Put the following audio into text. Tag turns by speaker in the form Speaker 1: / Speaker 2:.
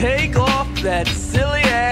Speaker 1: Take off that silly ass.